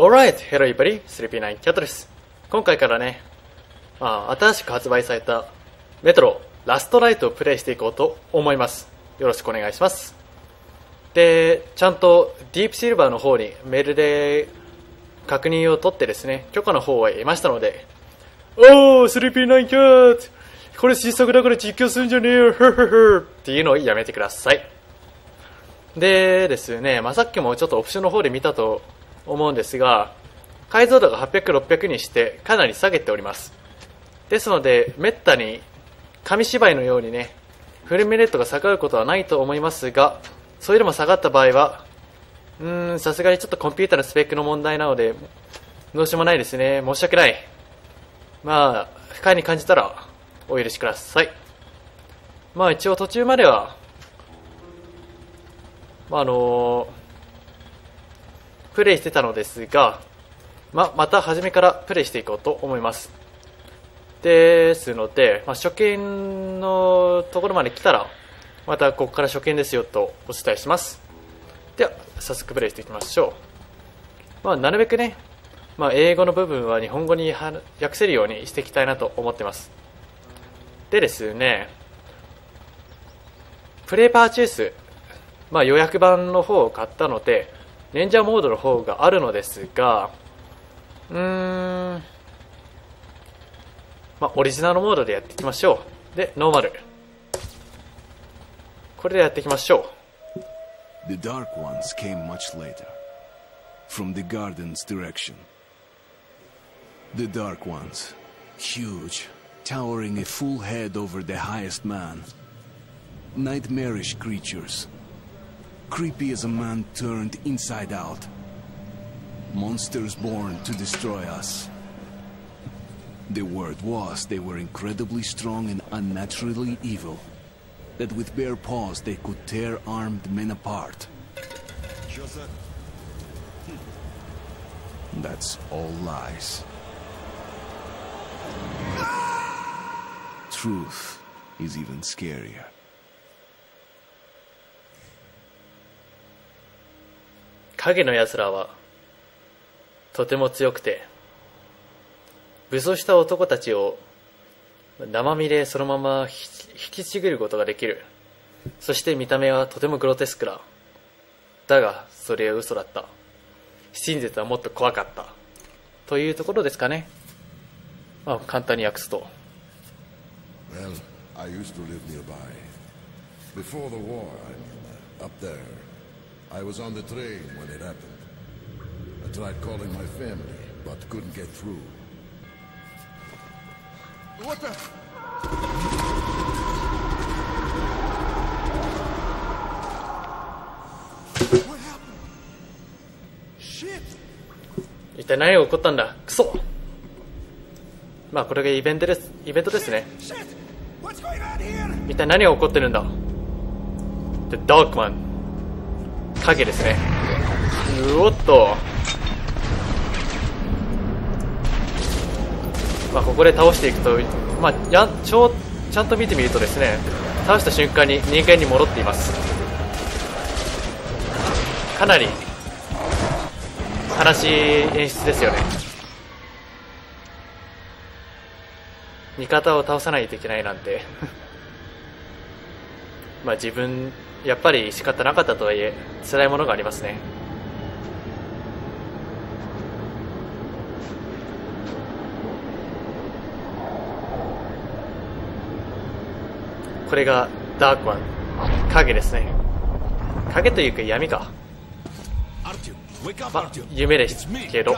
Alright, hello everybody, 3P9 キャットです。今回からね、まあ、新しく発売されたメトロラストライトをプレイしていこうと思います。よろしくお願いします。で、ちゃんとディープシルバーの方にメールで確認を取ってですね、許可の方を得ましたので、おー、3P9 キャットこれ新作だから実況するんじゃねえよ、ふふふっていうのをやめてください。でですね、まあ、さっきもちょっとオプションの方で見たと思うんですが解像度が800、600にしてかなり下げております。ですのでめったに紙芝居のようにねフルメレットが下がることはないと思いますがそれでも下がった場合はうーんさすがにちょっとコンピューターのスペックの問題なのでどうしようもないですね。申し訳ない。まあ不快に感じたらお許しください。まあ一応途中まではまああのプレイしてたのですが、ま、また初めからプレイしていこうと思います。ですので、まあ、初見のところまで来たら、またここから初見ですよとお伝えします。では、早速プレイしていきましょう。まあ、なるべくね、まあ、英語の部分は日本語に訳せるようにしていきたいなと思ってます。でですね、プレイパーチュース、まあ、予約版の方を買ったので、レンジャーモードの方があるのですが、うーん、まあ、オリジナルモードでやっていきましょう。で、ノーマル。これでやっていきましょ The Dark Ones came much later, from the garden's direction. The Dark Ones, huge, towering a full head over the highest man. Nightmarish creatures, creepy as a man turned inside out. Monsters born to destroy us. The word was they were incredibly strong and unnaturally evil. That with bare paws they could tear armed men apart. Hmm. That's all lies. Truth is even scarier. 影の奴らは、とても強くて、武装した男たちを生身でそのまま引きちぐることができる。そして見た目はとてもグロテスクだ。だが、それは嘘だった。真実はもっと怖かった。というところですかね。まあ、簡単に訳すと。Well, I used to live nearby. Before the war, I mean, up there. I was on the train when it happened. I tried calling my family, but couldn't get through. What the? What happened? Shit! 一体何が起こったんだクソまあこれがイベントですイベントですね?一体何が起こってるんだ The Darkman 影ですね。うおっと。まあここで倒していくとまあやちょちゃんと見てみるとですね倒した瞬間に人間に戻っています。かなり悲しい演出ですよね。味方を倒さないといけないなんて。まあ自分やっぱり仕方なかったとはいえ辛いものがありますねこれがダークワン影ですね影というか闇かまあ.夢ですけど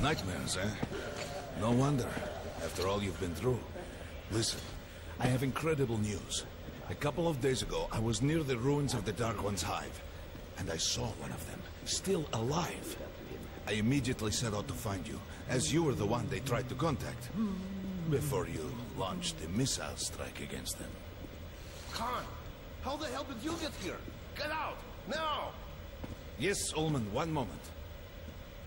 Nightmares, eh? No wonder, after all you've been through. Listen, I have incredible news. A couple of days ago, I was near the ruins of the Dark One's hive, and I saw one of them, still alive. I immediately set out to find you, as you were the one they tried to contact, before you launched the missile strike against them. Khan, how the hell did you get here? Get out! Now! Yes, Ullman, one moment.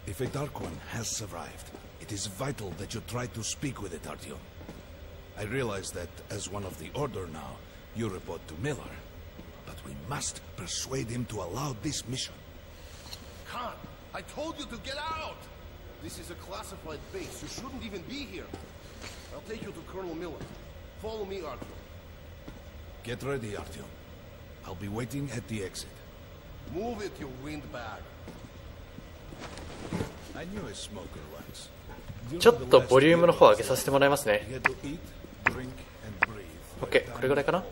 If a Dark One has survived, it is vital that you try to speak with it, Artyom. I realize that, as one of the Order now, you report to Miller. But we must persuade him to allow this mission. Khan, I told you to get out! This is a classified base. You shouldn't even be here. I'll take you to Colonel Miller. Follow me, Arthur. Get ready, Artyom. I'll be waiting at the exit. Move it, you windbag. I knew a smoker once. ちょっとボリュームの方上げさせてもらいますね You had to eat, drink, and breathe. OK これぐらいかな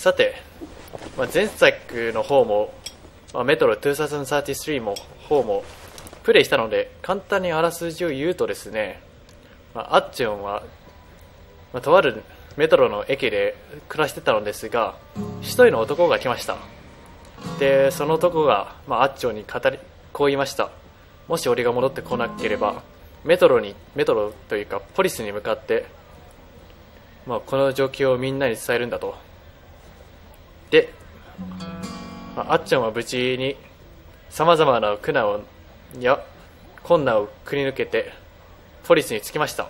さて、まあ、前作の方も、まあ、メトロ2033も方もプレイしたので簡単にあらすじを言うとですね、まあ、アッチョンは、まあ、とあるメトロの駅で暮らしてたのですが一人の男が来ました。でその男が、まあ、アッチョンに語りこう言いました。もし俺が戻ってこなければメトロにメトロというかポリスに向かってまあ、この状況をみんなに伝えるんだと。で、まあ、あっちゃんは無事にさまざまな苦難をや困難をくり抜けてポリスに着きました。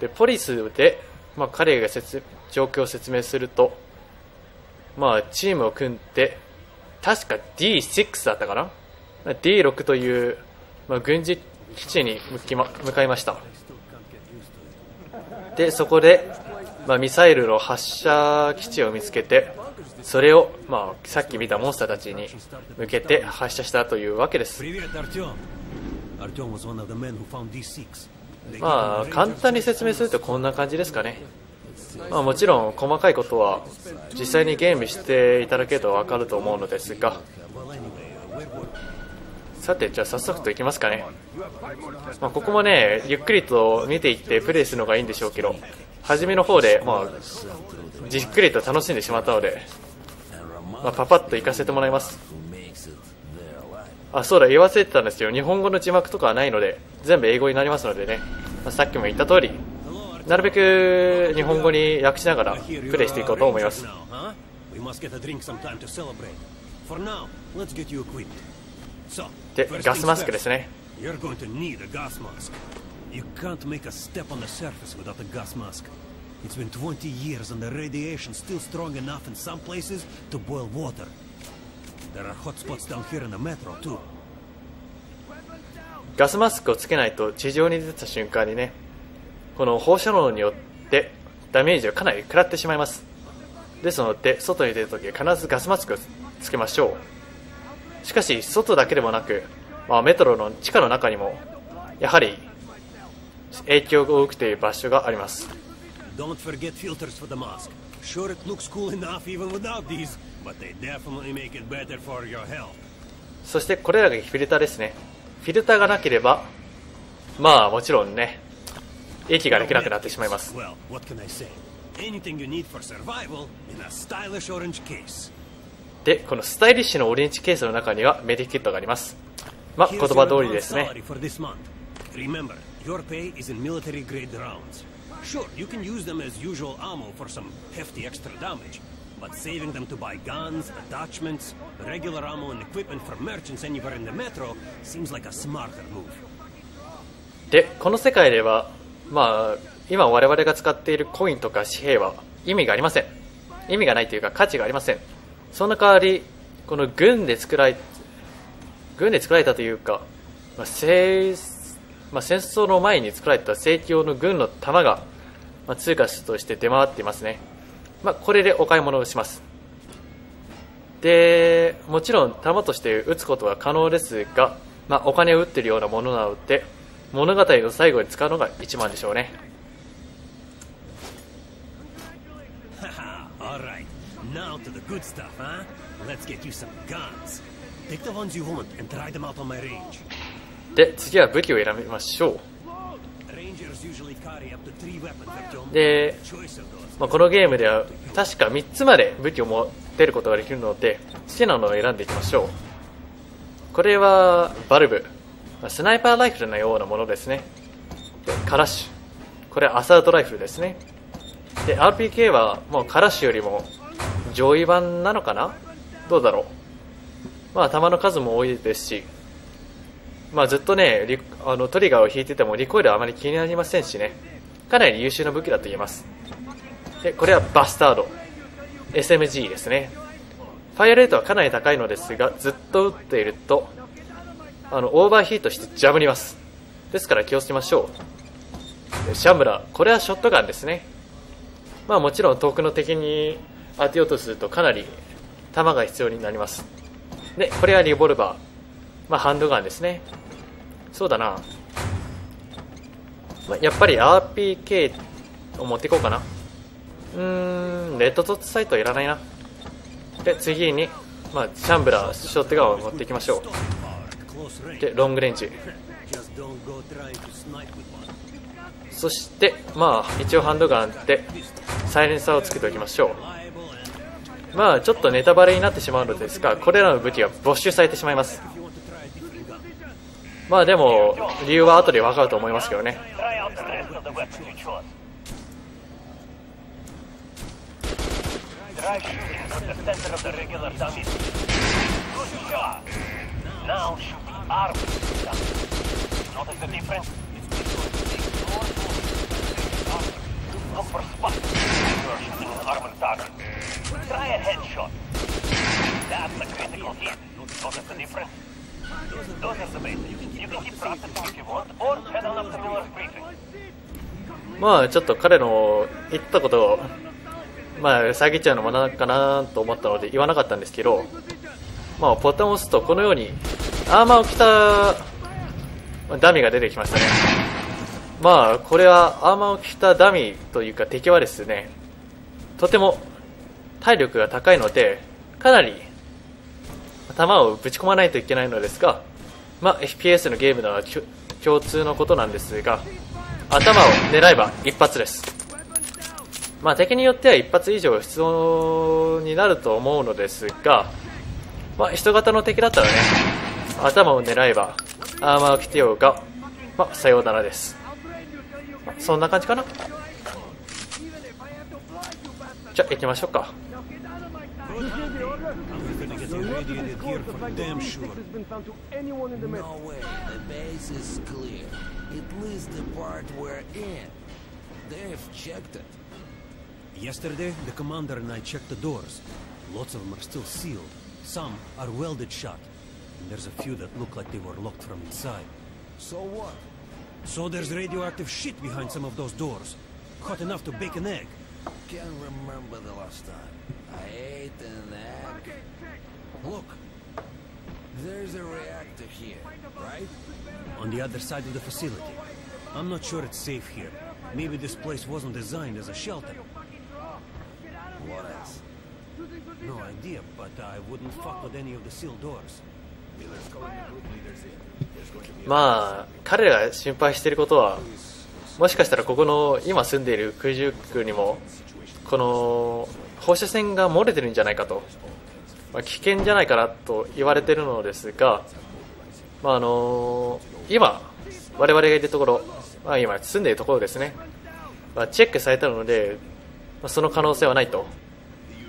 でポリスで、まあ、彼が説状況を説明すると、まあ、チームを組んで確か D6 だったかな？D6 という、まあ、軍事基地に向き、ま、向かいました。でそこで、まあ、ミサイルの発射基地を見つけてそれを、まあ、さっき見たモンスターたちに向けて発射したというわけです。まあ、簡単に説明するとこんな感じですかね。まあ、もちろん細かいことは実際にゲームしていただけると分かると思うのですがさてじゃあ早速といきますかね、まあ、ここもねゆっくりと見ていってプレイするのがいいんでしょうけど初めの方で、まあ、じっくりと楽しんでしまったのでま、パパッと行かせてもらいます。あそうだ言わせてたんですよ。日本語の字幕とかはないので全部英語になりますのでね、ま、さっきも言った通りなるべく日本語に訳しながらプレイしていこうと思います。でガスマスクですね。It's been 20 years and the radiation's still strong enough in some places to boil water. There are hot spots down here in the metro, too. ガスマスクをつけないと地上に出た瞬間にねこの放射能によってダメージをかなり食らってしまいますですので外に出るときは必ずガスマスクをつけましょうしかし外だけでもなく、まあ、メトロの地下の中にもやはり影響が多くている場所があります Don't forget filters for the mask. Sure, it looks cool enough even without these, but they definitely make it better for your health. そしてこれらがフィルターですねフィルターがなければまあもちろんね息ができなくなってしまいます Well, what can I say? Anything you need for survival in a stylish orange case. でこのスタイリッシュのオレンジケースの中にはメディキットがありますまあ言葉通りですね. Remember, your pay is in military grade rounds. Sure, you can use them as usual ammo for some hefty extra damage, but saving them to buy guns, attachments, regular ammo, and equipment for merchants anywhere in the metro seems like a smarter move. でこの世界ではまあ今我々が使っているコインとか紙幣は意味がありません意味がないというか価値がありませんその代わりこの軍で作られ軍で作られたというか、まあまあ、戦争の前に作られた正規用の軍の弾が、まあ、通貨として出回っていますね、まあ、これでお買い物をします。でもちろん弾として撃つことは可能ですが、まあ、お金を打っているようなものなので物語の最後に使うのが一番でしょうね。で次は武器を選びましょう。で.まあ、このゲームでは確か3つまで武器を持てることができるので好きなのを選んでいきましょう。これはバルブ。まあスナイパーライフルのようなものですね。でカラッシュ。これはアサルトライフルですね。で RPK はもうカラッシュよりも上位版なのかな？どうだろう。まあ弾の数も多いですしまあずっとねあのトリガーを引いててもリコイルはあまり気になりませんしね。かなり優秀な武器だと言えます。でこれはバスタード。SMG ですね。ファイアレートはかなり高いのですがずっと撃っているとあのオーバーヒートしてジャブります。ですから気をつけましょう。シャムラこれはショットガンですね。まあもちろん遠くの敵に当てようとするとかなり弾が必要になります。でこれはリボルバー。まあハンドガンですね。そうだな、ま、やっぱり RPK を持っていこうかな。うーんレッドドットサイトはいらないな。で次に、まあ、シャンブラーショットガンを持っていきましょう。でロングレンジ。そしてまあ一応ハンドガンでサイレンサーをつけておきましょう。まあちょっとネタバレになってしまうのですがこれらの武器は没収されてしまいます if you want to try a different gun. まあでも理由は後で分かると思いますけどね Try out the rest of the weapons you chose. Try shooting from the center of the regular dummy. Good shot. Now shoot the arm dummy. Notice the difference? Look for spots. You are shooting an armored target. Try a headshot. That's a critical hit. Notice the difference? まあちょっと彼の言ったことをまあ遮っちゃうのもなかなと思ったので言わなかったんですけどまあボタンを押すとこのようにアーマーを着たダミーが出てきましたね。まあこれはアーマーを着たダミーというか敵はですねとても体力が高いのでかなり弾をぶち込まないといけないのですが、まあ、FPS のゲームなら共通のことなんですが頭を狙えば一発です。まあ敵によっては一発以上必要になると思うのですが、まあ、人型の敵だったらね頭を狙えばアーマーを着てようが、まあ、さようならです、まあそんな感じかな。じゃあ行きましょうか。I'm gonna get irradiated here for damn sure. No way. The base is clear. At least the part we're in. They've checked it. Yesterday, the commander and I checked the doors. Lots of them are still sealed. Some are welded shut. And there's a few that look like they were locked from inside. So what? So there's radioactive shit behind some of those doors. Hot enough to bake an egg. Can't remember the last time. I ate an egg. Look. There's a reactor here, right? On the other side of the facility. I'm not sure it's safe here. Maybe this place wasn't designed as a shelter. What else? No idea, but I wouldn't fuck with any of the sealed doors. まあ彼らが心配していることはもしかしたらここの今住んでいる空中区にもこの放射線が漏れてるんじゃないかと、まあ、危険じゃないかなと言われているのですが、まあ、あの今我々がいるところ、まあ、今住んでいるところですね、まあ、チェックされたので、まあ、その可能性はないと。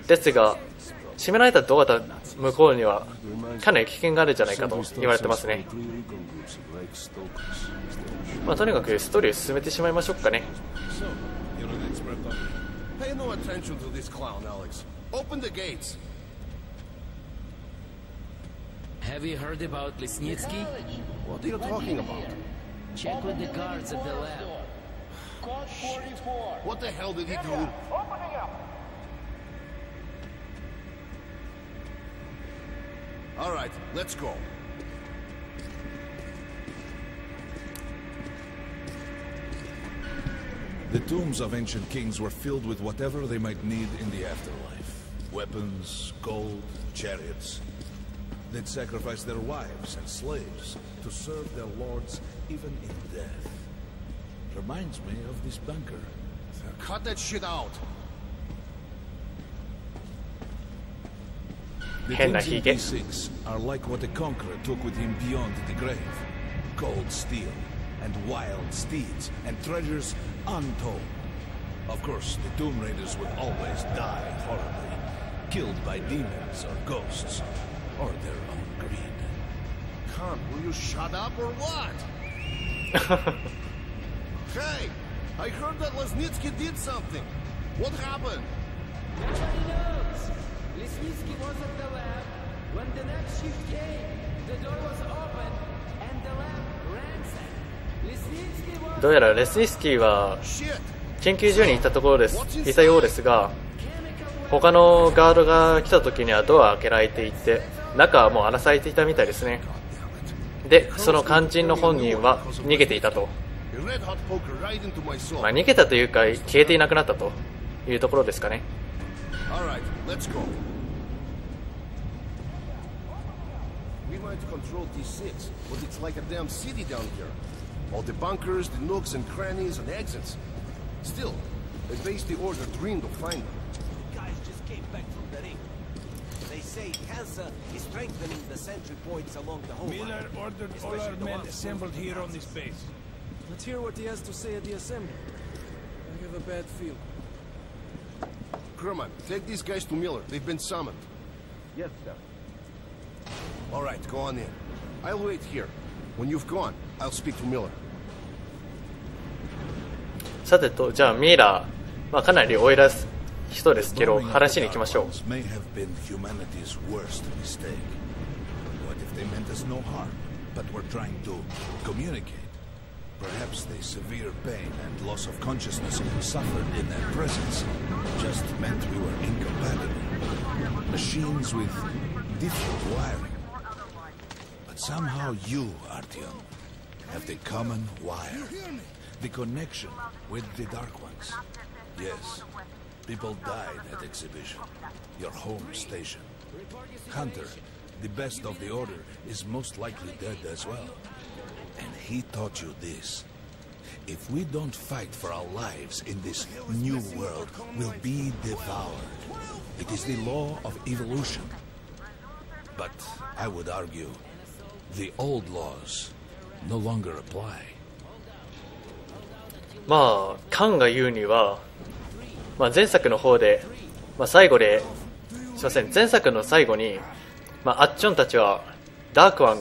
ですが閉められたドアだ向こうにはかなり危険があるんじゃないかと言われてますね。まあ、とにかくストーリーを進めてしまいましょうかね。You're an expert on Pay no attention to this clown, Alex. Open the gates. Have you heard about Lesnitsky? What are you talking about? Check with the guards at the lab. What the hell did he do? All right, let's go. The tombs of ancient kings were filled with whatever they might need in the afterlife. Weapons, gold, chariots. They'd sacrifice their wives and slaves to serve their lords even in death. Reminds me of this bunker. Cut that shit out. The Henna things in hige. B6 are like what the conqueror took with him beyond the grave. Gold steel, and wild steeds, and treasures untold. Of course, the Tomb Raiders would always die horribly, killed by demons or ghosts, or their own greed. Khan, will you shut up or what? hey, I heard that Lesnitsky did something. What happened? Lesnitsky was at the lab. When the next shift came, the door was open and the lab ransacked. どうやらレスニスキーは!研究所に行ったところですいたようですが他のガードが来た時にはドア開けられていて中はもう荒らされていたみたいですね。でその肝心の本人は逃げていたと、まあ、逃げたというか消えていなくなったというところですかね。say Hansa is strengthening the sentry points along the whole Miller line. ordered all Especially our the men ones assembled close to here on Nazis. this base. Let's hear what he has to say at the assembly. I have a bad feel. Kerman, take these guys to Miller. They've been summoned. Yes, sir. Alright, go on in. I'll wait here. When you've gone, I'll speak to Miller. さてとじゃあミイラー、まあ、かなりお偉い 人ですけど Blowing up 話 the に行きましょう Dark Ones may have been humanity's worst mistake. What if they meant us no harm, but were trying to communicate? Perhaps the severe pain and loss of consciousness suffered in their presence just meant we were incompatible. Machines with different wiring. But somehow you, Artyom, have the common wire. The connection with the Dark Ones. Yes, people died at exhibition. Your home station. Hunter, the best of the order, is most likely dead as well. And he taught you this. If we don't fight for our lives in this new world, we'll be devoured. It is the law of evolution. But I would argue the old laws no longer apply. まあカンが言うには、 まあ、前作の方で、まあ、最後ですいません前作の最後に、まあ、アッチョンたちはダークワン、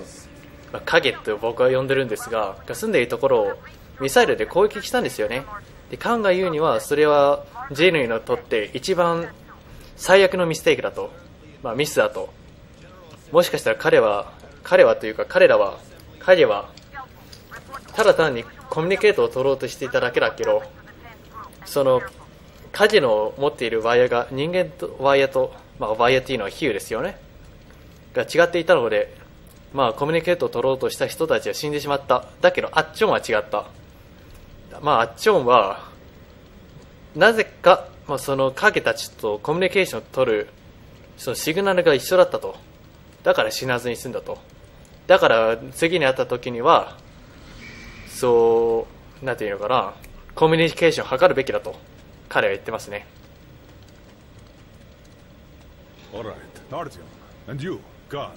まあ、影と僕は呼んでるんですがが住んでいるところをミサイルで攻撃したんですよね。でカンが言うにはそれは人類にとって一番最悪のミステイクだと、まあ、ミスだと。もしかしたら彼は彼はというか彼らは彼はただ単にコミュニケートを取ろうとしていただけだけどそのカジの持っているワイヤが人間とワイヤと、まあ、ワイヤっていうのは比喩ですよね。が違っていたので、まあ、コミュニケートを取ろうとした人たちは死んでしまった。だけどアッチョンは違った。まあアッチョンはなぜか、まあ、その影たちとコミュニケーションを取るそのシグナルが一緒だったと。だから死なずに済んだと。だから次に会った時にはそうなんていうのかな。コミュニケーションを図るべきだと。彼は言ってますね All right, Artyom. And you, Khan.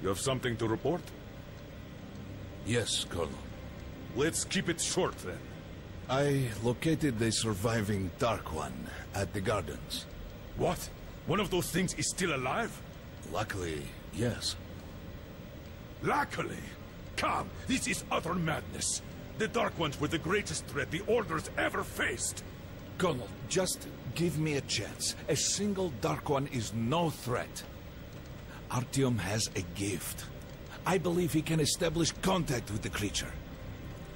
You have something to report? Yes, Colonel. Let's keep it short then. I located the surviving Dark One at the gardens. What? One of those things is still alive? Luckily, yes. Luckily! Come, this is utter madness. The Dark Ones were the greatest threat the Order's ever faced. Colonel, just give me a chance. A single Dark One is no threat. Artyom has a gift. I believe he can establish contact with the creature.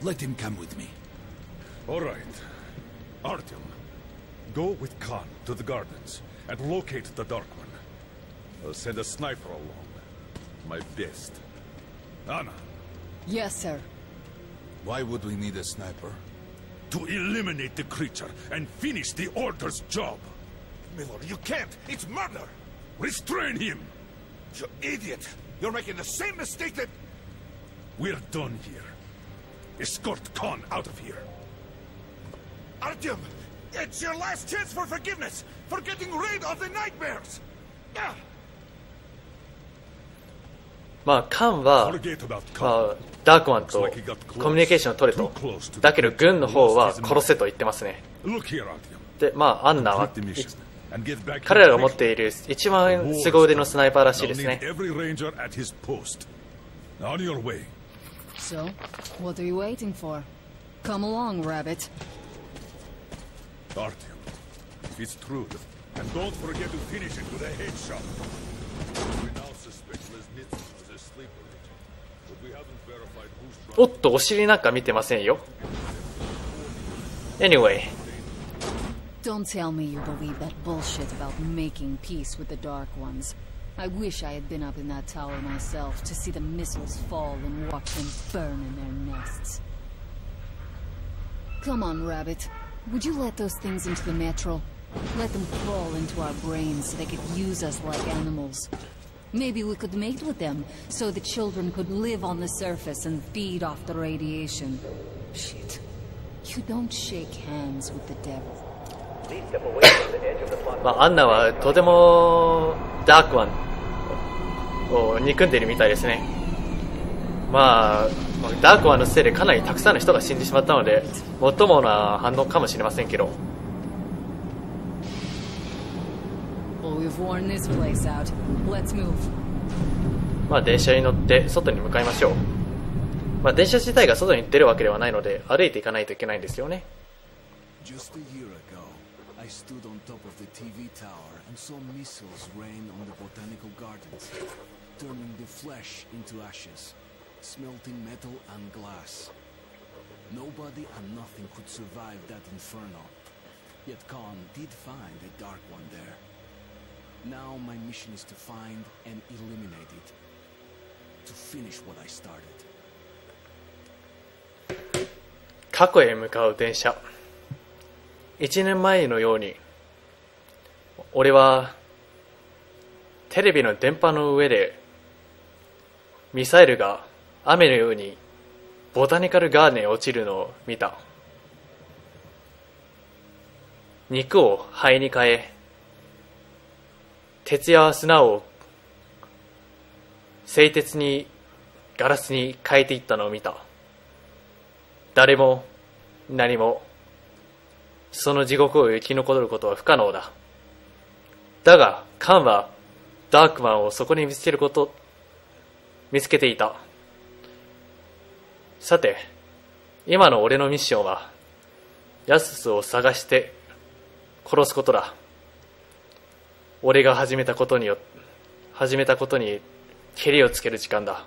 Let him come with me. All right. Artyom, go with Khan to the gardens and locate the Dark One. I'll send a sniper along. My best. Anna, Yes, sir. Why would we need a sniper? To eliminate the creature and finish the Order's job. Miller, you can't! It's murder! Restrain him! You idiot! You're making the same mistake that... We're done here. Escort Khan out of here. Artyom! It's your last chance for forgiveness! For getting rid of the nightmares! Ah! まあカンは、ま.あ、ダークマンとコミュニケーションを取れとだけど軍の方は殺せと言ってますね.でまあアンナは彼らが持っている一番凄腕のスナイパーらしいですね. So, what are you waiting for? Come along, Rabbit. Artyom, if it's true, And don't forget to finish it with a headshot. おっとお尻なんか見てませんよ Anyway Don't tell me you believe that bullshit about making peace with the Dark Ones. I wish I had been up in that tower myself to see the missiles fall and watch them burn in their nests. Come on, Rabbit. Would you let those things into the metro? Let them crawl into our brains so they could use us like animals. Maybe we could mate with them so the children could live on the surface and feed off the radiation. Shit. You don't shake hands with the devil. まあ、アンナはとてもダークワンを憎んでいるみたいですね。まあ、まあダークワンのせいでかなりたくさんの人が死んでしまったので、もっともな反応かもしれませんけど、we've worn this place out. Let's move. まあ電車に乗って外に向かいましょう。まあ電車自体が外に出るわけではないので、歩いていかないといけないんですよね。Just a year ago, I stood on top of the TV tower and saw missiles rain on the botanical gardens, turning the flesh into ashes, smelting metal and glass. Nobody and nothing could survive that inferno. Yet Khan did find a dark one there. Now my mission is to find and eliminate it. To finish what I started. 過去へ向かう電車1年前のように俺はテレビの電波の上でミサイルが雨のようにボタニカルガーデンへ落ちるのを見た肉を灰に変え鉄や砂を製鉄にガラスに変えていったのを見た。誰も何もその地獄を生き残ることは不可能だ。だがカンはダークマンをそこに見つけること見つけていた。さて今の俺のミッションはヤススを探して殺すことだ。俺が始めたことによ始めたことにケリをつける時間だ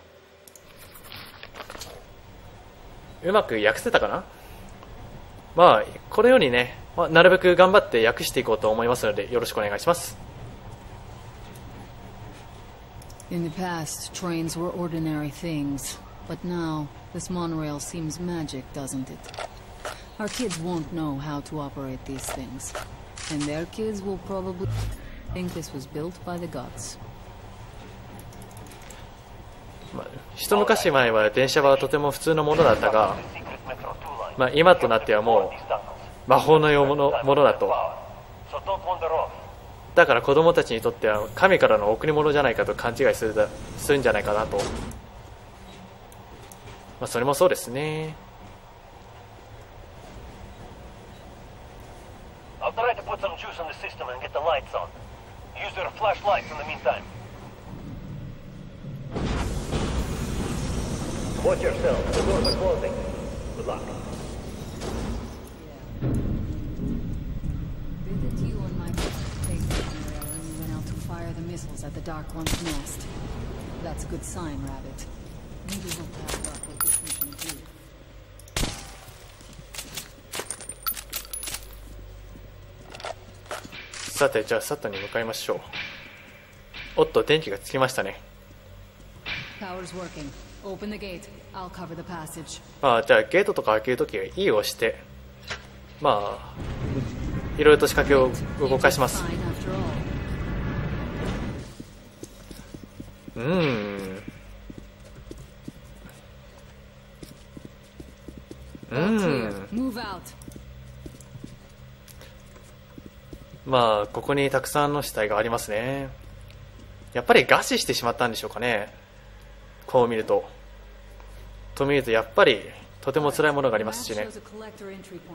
うまく訳せたかなまあこのようにね、まあ、なるべく頑張って訳していこうと思いますのでよろしくお願いします In the past, trains were ordinary things. But now, this monorail seems magic, doesn't it? Our kids won't know how to operate these things. And their kids will probably think this was built by the gods. まあ、一昔前は電車はとても普通のものだったが、まあ、今となってはもう魔法のようなものものだと.だから子供たちにとっては神からの贈り物じゃないかと勘違いするだするんじゃないかなと、まあ、それもそうですね Use their flashlights in the meantime. Watch yourself. The doors are closing. Good luck. Did it you on my take the and went out to fire the missiles at the Dark One's nest. That's a good sign, Rabbit. Maybe we'll pass up さてじゃあ外に向かいましょう。おっと電気がつきましたね.まあじゃあゲートとか開けるときは E を押して。まあいろいろと仕掛けを動かします.うーん。う.ん Move out. まあここにたくさんの死体がありますね。やっぱり餓死してしまったんでしょうかね。こう見ると。と見るとやっぱりとても辛いものがありますしね。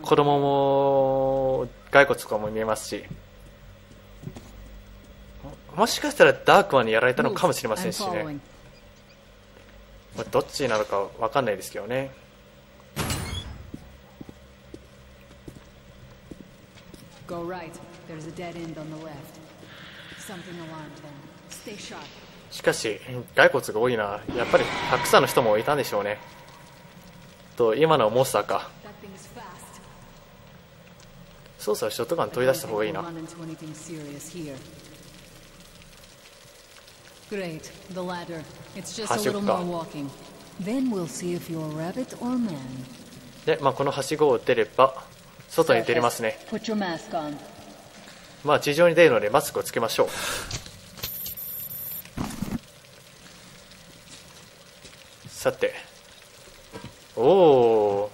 子供も骸骨とかも見えますし。もしかしたらダークマンにやられたのかもしれませんしね。どっちなのかわかんないですけどね。Go right. しかし、骸骨が多いな、やっぱりたくさんの人もいたんでしょうね。と、今のモンスターか。捜査はショットガン取り出した方がいいな。走る。で、まあ、このはしごを出れば、外に出れますね。まあ地上に出るのでマスクをつけましょう。さておお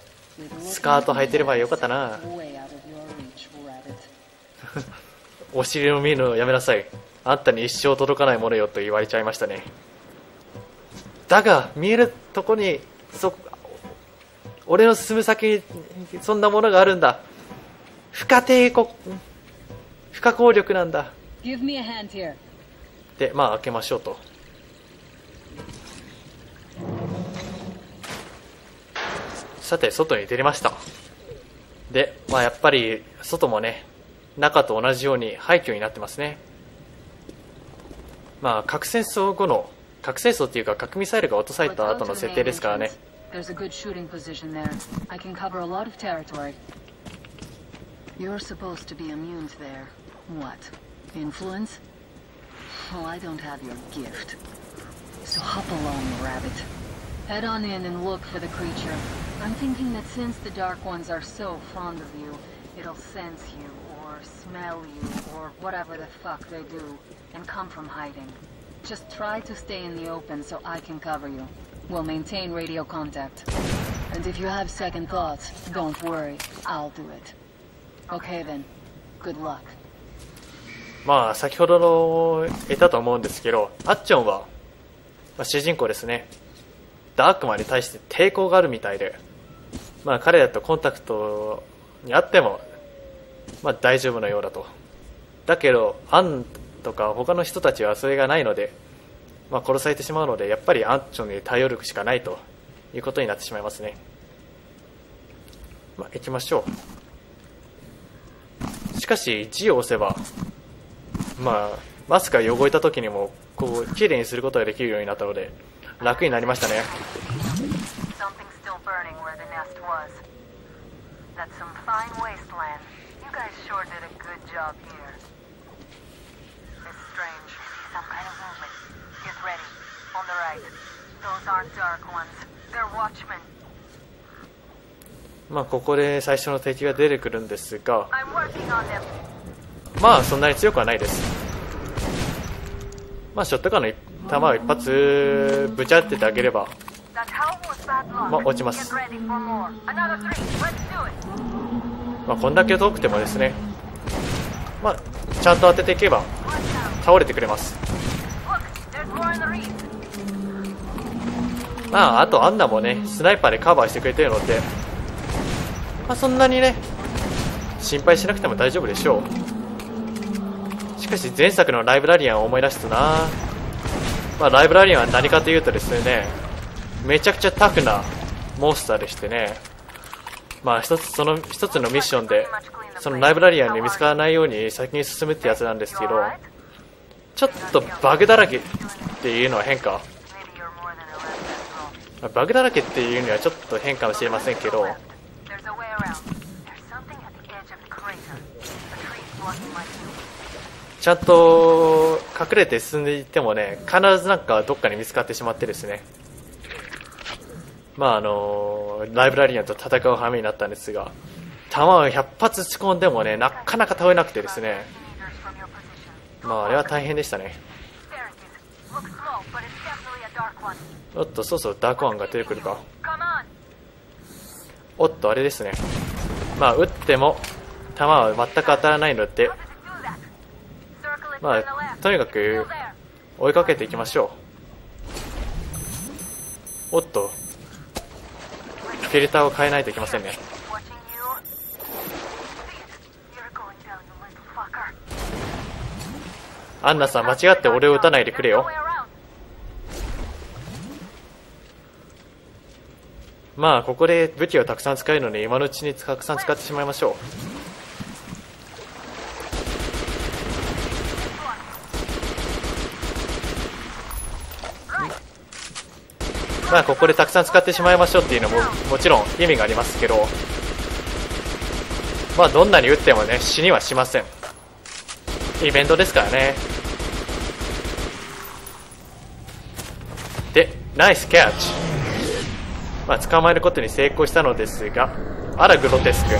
スカート履いてればよかったな。お尻を見るのやめなさい。あんたに一生届かないものよと言われちゃいましたね。だが見えるとこにそ俺の進む先にそんなものがあるんだ。不可抵抗不可抗力なんだ.でまあ開けましょうと。さて外に出れました。でまあやっぱり外もね中と同じように廃墟になってますね。まあ核戦争後の核戦争っていうか核ミサイルが落とされた後の設定ですからね What? Influence? Well, I don't have your gift. So hop along, rabbit. Head on in and look for the creature. I'm thinking that since the Dark Ones are so fond of you, it'll sense you, or smell you, or whatever the fuck they do, and come from hiding. Just try to stay in the open so I can cover you. We'll maintain radio contact. And if you have second thoughts, don't worry. I'll do it. Okay then. Good luck. まあ先ほどの得たと思うんですけどアッチョンは、まあ、主人公ですね。ダークマンに対して抵抗があるみたいで、まあ、彼らとコンタクトにあっても、まあ、大丈夫なようだと。だけどアンとか他の人たちはそれがないので、まあ、殺されてしまうのでやっぱりアンチョンに頼るしかないということになってしまいますね。まあ行きましょう。しかし G を押せばまあ、マスクが汚れた時にもきれいにすることができるようになったので楽になりましたね。ここで最初の敵が出てくるんですが。まあそんなに強くはないです。まあショットガンの弾を一発ぶち当ててあげればまあ落ちます。まあこんだけ遠くてもですねまあちゃんと当てていけば倒れてくれます。まああとアンナもねスナイパーでカバーしてくれてるのでまあそんなにね心配しなくても大丈夫でしょう。しかし前作のライブラリアンを思い出すとな。まあライブラリアンは何かというとですねめちゃくちゃタフなモンスターでしてね。まあ一つその一つのミッションでそのライブラリアンに見つからないように先に進むってやつなんですけどちょっとバグだらけっていうのは変かバグだらけっていうにはちょっと変かもしれませんけど There's a way around. There's something at the edge of the crater. The tree's blocking my view. ちゃんと隠れて進んでいってもね必ずなんかどっかに見つかってしまってですね。まああのライブラリアンと戦う羽目になったんですが弾を100発撃ち込んでもねなかなか倒れなくてですね。まああれは大変でしたね。おっとそうそうダークワンが出てくるか。おっとあれですね。まあ撃っても弾は全く当たらないので How does it do that? Circle it まあとにかく追いかけていきましょう。おっと。フィルターを変えないといけませんね。アンナさん間違って俺を撃たないでくれよ。まあここで武器をたくさん使えるので今のうちにたくさん使ってしまいましょう。まあここでたくさん使ってしまいましょうっていうのももちろん意味がありますけどまあどんなに打ってもね死にはしません。イベントですからね。でナイスキャッチ。まあ捕まえることに成功したのですがあらグロテスク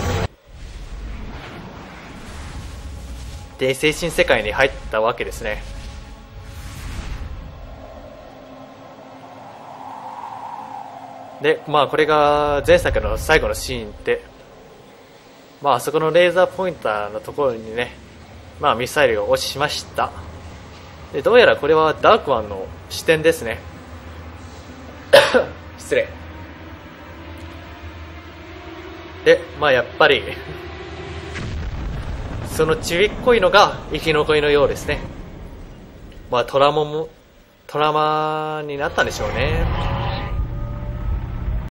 で精神世界に入ったわけですね。でまあこれが前作の最後のシーンでまああそこのレーザーポインターのところにねまあミサイルが落ちしました。でどうやらこれはダークワンの視点ですね。失礼。でまあやっぱりそのちびっこいのが生き残りのようですね。まあトラウマもトラマになったんでしょうね。